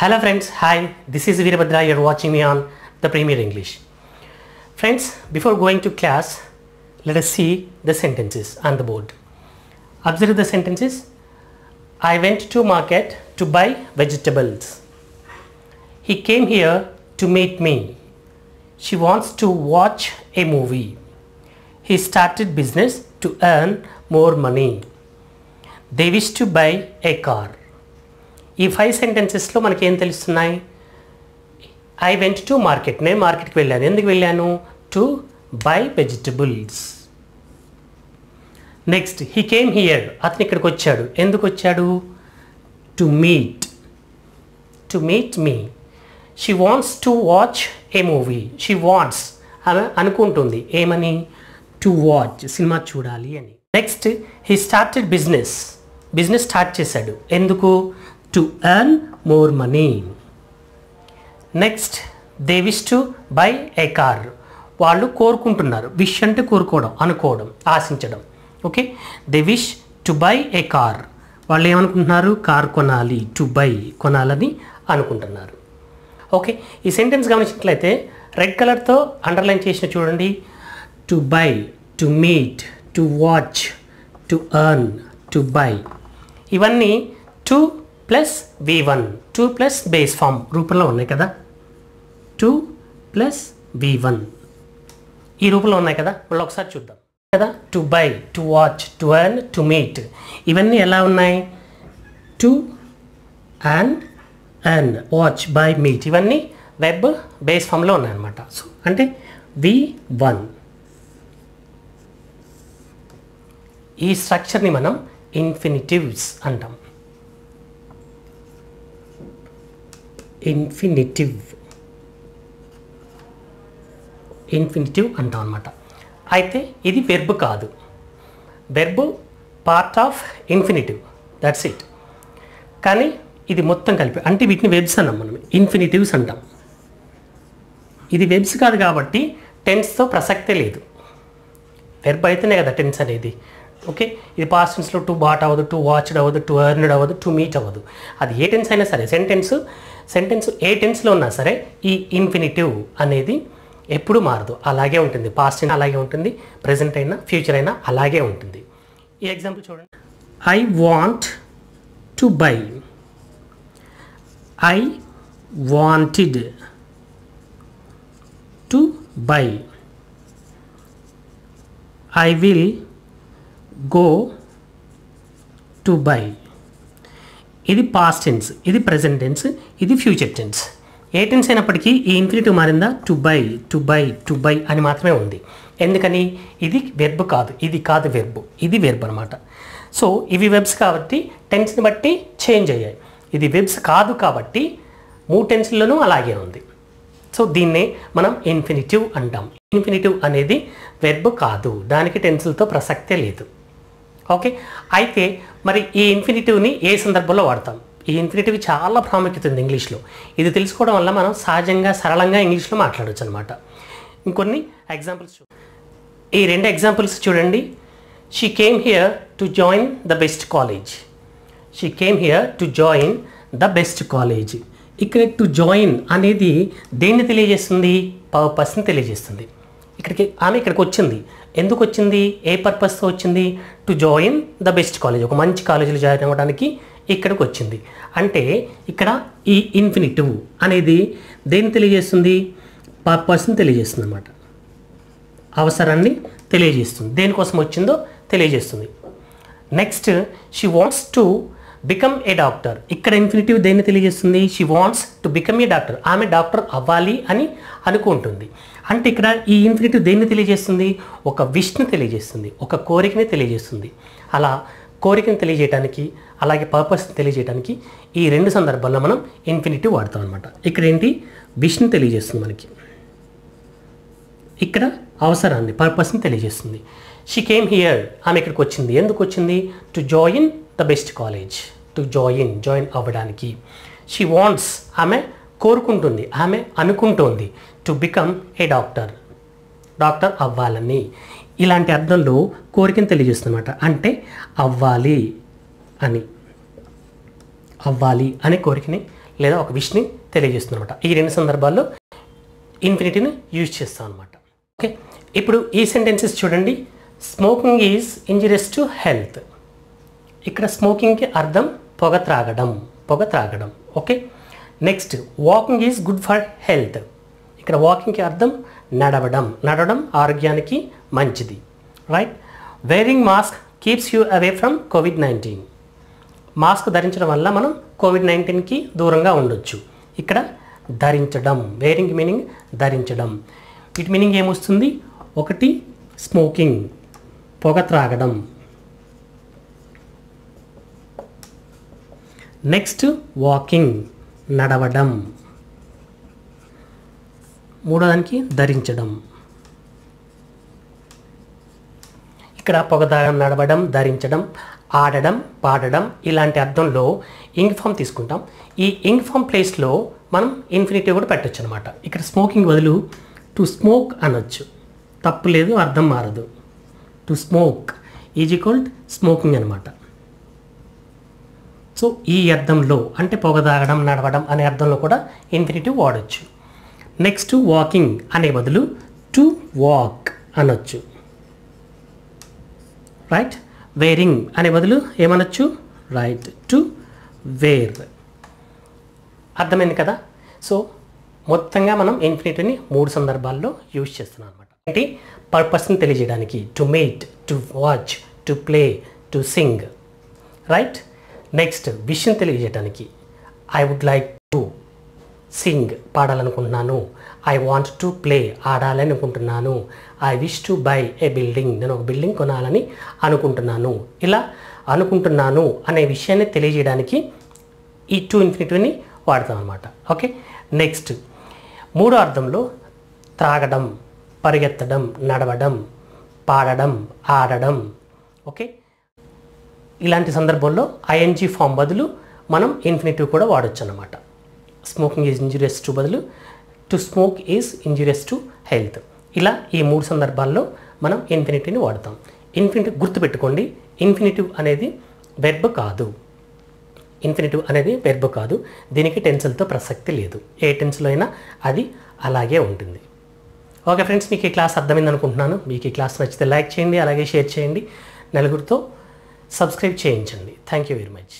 Hello friends, hi, this is Veerabhadra, you're watching me on the Premier English. Friends, before going to class, let us see the sentences on the board. Observe the sentences. I went to market to buy vegetables. He came here to meet me. She wants to watch a movie. He started business to earn more money. They wish to buy a car. ఈ five సెంటెన్సెస్లో మనకి ఏం తెలుస్తున్నాయి? I went to market నేను మార్కెట్కి వెళ్ళాను. ఎందుకు వెళ్ళాను? To buy vegetables next he came here అతను ఇక్కడికి వచ్చాడు. ఎందుకు వచ్చాడు? To meet to meet me she wants to watch a movie she wants ఆమె అనుకుంటుంది. ఏమని? టు వాచ్ సినిమా చూడాలి అని. Next he started business business start చేశాడు. ఎందుకు? To earn more money next they wish to buy a car వాళ్ళు కోరుకుంటున్నారు. విష్ అంటే కోరుకోవడం అనుకోవడం ఆశించడం. Okay they wish to buy a car వాళ్ళు ఏమనుకుంటున్నారు? కార్ కొనాలి టు బై కొనాలని అనుకుంటున్నారు. ఓకే ఈ సెంటెన్స్ గమనించినట్లయితే రెడ్ కలర్తో అండర్లైన్ చేసిన చూడండి. To buy to meet to watch to earn to buy ఇవన్నీ two plus V one two plus base form రూపంలో ఉన్నాయి కదా. టూ ప్లస్ వి వన్ ఈ రూపంలో ఉన్నాయి కదా. మళ్ళీ ఒకసారి చూద్దాం. కదా? To buy to watch to earn to meet ఇవన్నీ ఎలా ఉన్నాయి? To and and watch buy meet ఇవన్నీ వెబ్ బేస్ ఫామ్లో ఉన్నాయన్నమాట సో అంటే వి వన్ ఈ స్ట్రక్చర్ని మనం ఇన్ఫినిటివ్స్ అంటాం. ఇన్ఫినిటివ్. ఇన్ఫినిటివ్ అంటాం అనమాట అయితే ఇది వెర్బ్ కాదు. Verb part of infinitive that's it కానీ ఇది మొత్తం కలిపి అంటే వీటిని వెబ్స్ అన్నాం మనం. ఇన్ఫినిటివ్స్ అంటాం. ఇది వెబ్స్ కాదు కాబట్టి టెన్స్తో ప్రసక్తే లేదు. వెర్బ్ అయితేనే కదా టెన్స్ అనేది. ఓకే? ఇది పాస్ట్ టెన్స్లో టు బాట్ అవ్వదు టు వాచ్డ్ అవ్వదు టు ఎర్న్డ్ అవ్వదు టు మీట్ అవ్వదు. అది ఏ టెన్స్ అయినా సరే సెంటెన్స్ సెంటెన్స్ ఏ టెన్స్లో ఉన్నా సరే ఈ ఇన్ఫినిటివ్ అనేది ఎప్పుడు మారదు. అలాగే ఉంటుంది. పాస్ట్ అయినా అలాగే ఉంటుంది. ప్రజెంట్ అయినా ఫ్యూచర్ అయినా అలాగే ఉంటుంది. ఈ ఎగ్జాంపుల్ చూడండి. I want to buy I wanted to buy I will go to buy ఇది పాస్ట్ టెన్స్ ఇది ప్రజెంట్ టెన్స్ ఇది ఫ్యూచర్ టెన్స్ ఏ టెన్స్ అయినప్పటికీ ఈ ఇన్ఫినిటివ్ మారిందా? To buy to buy to buy అని మాత్రమే ఉంది. ఎందుకని? ఇది వెర్బ్ కాదు ఇది కాదు వెర్బ్ ఇది వెర్బ్ అనమాట సో ఇవి వెబ్స్ కాబట్టి టెన్స్ని బట్టి చేంజ్ అయ్యాయి. ఇది వెబ్స్ కాదు కాబట్టి మూడు టెన్స్లోనూ అలాగే ఉంది. సో దీన్నే మనం ఇన్ఫినిటివ్ అంటాం. ఇన్ఫినిటివ్ అనేది వెర్బ్ కాదు. దానికి టెన్సులతో ప్రసక్తే లేదు. ఓకే? అయితే మరి ఈ ఇన్ఫినిటివ్ని ఏ సందర్భంలో వాడతాం? ఈ ఇన్ఫినిటివ్ చాలా ప్రాముఖ్యత ఉంది ఇంగ్లీష్లో. ఇది తెలుసుకోవడం వల్ల మనం సహజంగా సరళంగా ఇంగ్లీష్లో మాట్లాడవచ్చు అనమాట ఇంకొన్ని ఎగ్జాంపుల్స్ ఈ రెండు ఎగ్జాంపుల్స్ చూడండి. She came here to join the best college she came here to join the best college ఇక్కడ టు జాయిన్ అనేది దేన్ని తెలియజేస్తుంది? పర్పస్ని తెలియజేస్తుంది. ఇక్కడికి ఆమె ఇక్కడికి వచ్చింది. ఎందుకు వచ్చింది? ఏ పర్పస్తో వచ్చింది? To join the best college ఒక మంచి కాలేజీలో జాయిన్ అవ్వడానికి ఇక్కడికి వచ్చింది. అంటే ఇక్కడ ఈ ఇన్ఫినిటివ్ అనేది దేన్ని తెలియజేస్తుంది? పర్పస్ని తెలియజేస్తుంది అన్నమాట. అవసరాన్ని తెలియజేస్తుంది. దేనికోసం వచ్చిందో తెలియజేస్తుంది. Next she wants to become a doctor ఇక్కడ ఇన్ఫినిటివ్ దేన్ని తెలియజేస్తుంది? She wants to become a doctor ఆమె డాక్టర్ అవ్వాలి అని అనుకుంటుంది. అంటే ఇక్కడ ఈ ఇన్ఫినిటివ్ దేన్ని తెలియజేస్తుంది? ఒక విష్ని తెలియజేస్తుంది. ఒక కోరికని తెలియజేస్తుంది. అలా కోరికని తెలియజేయడానికి అలాగే పర్పస్ని తెలియజేయడానికి ఈ రెండు సందర్భాల్లో మనం ఇన్ఫినిటివ్ వాడతాం అనమాట ఇక్కడ ఏంటి? విష్ని తెలియజేస్తుంది మనకి. ఇక్కడ అవసరాన్ని పర్పస్ని తెలియజేస్తుంది. షీ కేమ్ హియర్ ఆమె ఇక్కడికి వచ్చింది. ఎందుకు వచ్చింది? To join the best college to join join అవ్వడానికి. షీ వాంట్స్ ఆమె కోరుకుంటుంది ఆమె అనుకుంటోంది to become a doctor doctor అవ్వాలని. ఇలాంటి అర్థంలో కోరికను తెలియజేస్తుందన్నమాట. అంటే అవ్వాలి అని. అవ్వాలి అనే కోరికని లేదా ఒక విష్ని తెలియజేస్తున్నమాట ఈ రెండు సందర్భాల్లో ఇన్ఫినిటీని యూజ్ చేస్తాం అనమాట ఓకే ఇప్పుడు ఈ సెంటెన్సెస్ చూడండి. Smoking is injurious to health ఇక్కడ స్మోకింగ్కి అర్థం పొగ త్రాగడం పొగ త్రాగడం. Okay? Next walking is good for health. ఇక్కడ వాకింగ్కి అర్థం నడవడం. నడవడం ఆరోగ్యానికి మంచిది. Right? Wearing mask keeps you away from COVID nineteen. Mask ధరించడం వల్ల మనం కోవిడ్ నైన్టీన్కి దూరంగా ఉండొచ్చు. ఇక్కడ ధరించడం. వేరింగ్ మీనింగ్ ధరించడం. వీటి మీనింగ్ ఏమొస్తుంది? ఒకటి స్మోకింగ్. పొగ త్రాగడం. నెక్స్ట్ వాకింగ్ నడవడం. మూడోదానికి ధరించడం. ఇక్కడ పొగదాగం నడవడం ధరించడం ఆడడం పాడడం ఇలాంటి అర్థంలో ఇంగ్ ఫామ్ తీసుకుంటాం. ఈ ఇంగ్ ఫామ్ ప్లేస్లో మనం ఇన్ఫినిటివ్ కూడా పెట్టచ్చు అనమాట ఇక్కడ స్మోకింగ్ బదులు టు స్మోక్ అనొచ్చు. తప్పు లేదు అర్థం మారదు. To smoke is equal smoking అనమాట సో ఈ అర్థంలో అంటే పొగదాగడం నడవడం అనే అర్థంలో కూడా ఇన్ఫినిటివ్ వాడచ్చు నెక్స్ట్ వాకింగ్ అనే బదులు టు వాక్ అనొచ్చు. రైట్ వేరింగ్ అనే బదులు ఏమనొచ్చు? రైట్ టు వేర్ అర్థమైంది కదా? సో మొత్తంగా మనం ఇన్ఫినిటీని మూడు సందర్భాల్లో యూజ్ చేస్తున్నాం అనమాట ఏంటి? పర్పస్ని తెలియజేయడానికి. To meet to watch to play to sing right next విషయం తెలియజేయడానికి I would like to sing పాడాలనుకుంటున్నాను. I want to play ఆడాలి అనుకుంటున్నాను I wish to buy a building నేను ఒక బిల్డింగ్ కొనాలని అనుకుంటున్నాను. ఇలా అనుకుంటున్నాను అనే విషయాన్ని తెలియజేయడానికి ఈ టూ ఇన్ఫినిటీని వాడతాం అనమాట ఓకే నెక్స్ట్ మూడో అర్థంలో త్రాగడం పరిగెత్తడం నడవడం పాడడం ఆడడం. ఓకే ఇలాంటి సందర్భంలో ఐఎన్జీ ఫామ్ బదులు మనం ఇన్ఫినిటివ్ కూడా వాడచ్చు అనమాట స్మోకింగ్ ఈజ్ ఇంజూరియస్ టు బదులు to smoke is injurious to health ఇలా ఈ మూడు సందర్భాల్లో మనం ఇన్ఫినిటీని వాడతాం. ఇన్ఫినిటివ్ గుర్తుపెట్టుకోండి ఇన్ఫినిటివ్ అనేది వెర్బ్ కాదు. ఇన్ఫినిటివ్ అనేది వెర్బ్ కాదు. దీనికి టెన్సిల్తో ప్రసక్తి లేదు. ఏ టెన్స్లో అయినా అది అలాగే ఉంటుంది. ఓకే ఫ్రెండ్స్ మీకు ఈ క్లాస్ అర్థమైంది అనుకుంటున్నాను మీకు ఈ క్లాస్ నచ్చితే లైక్ చేయండి అలాగే షేర్ చేయండి. నలుగురితో సబ్స్క్రైబ్ చేయించండి. Thank you very much